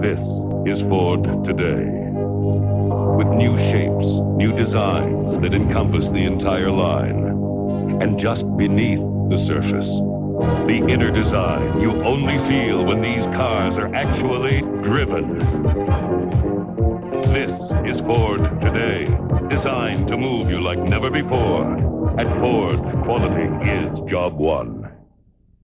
This is Ford today. With new shapes, new designs that encompass the entire line. And just beneath the surface, the inner design you only feel when these cars are actually driven. This is Ford today, designed to move you like never before. At Ford, quality is job one.